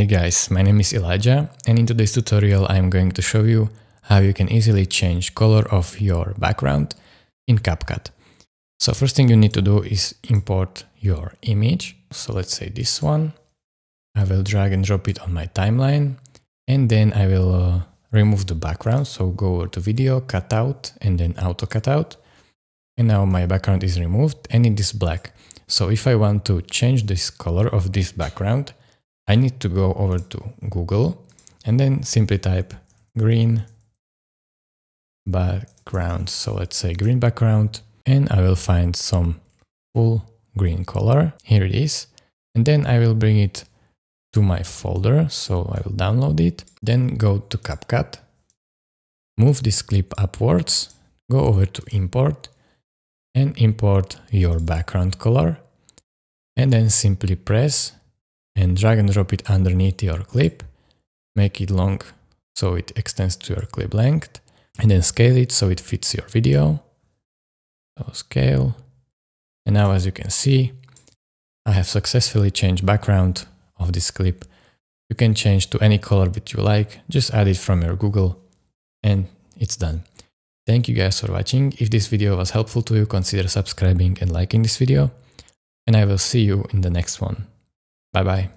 Hey guys, my name is Elijah and in today's tutorial I am going to show you how you can easily change color of your background in CapCut. So first thing you need to do is import your image. So let's say this one. I will drag and drop it on my timeline and then I will uh, remove the background. So go over to video, cut out and then auto cut out. And now my background is removed and it is black. So if I want to change this color of this background, I need to go over to Google and then simply type green background. So let's say green background and I will find some full green color. Here it is. And then I will bring it to my folder. So I will download it, then go to CapCut, move this clip upwards, go over to import and import your background color and then simply press and drag and drop it underneath your clip. Make it long so it extends to your clip length and then scale it so it fits your video. So scale. And now as you can see, I have successfully changed background of this clip. You can change to any color that you like, just add it from your Google and it's done. Thank you guys for watching. If this video was helpful to you, consider subscribing and liking this video. And I will see you in the next one. 拜拜。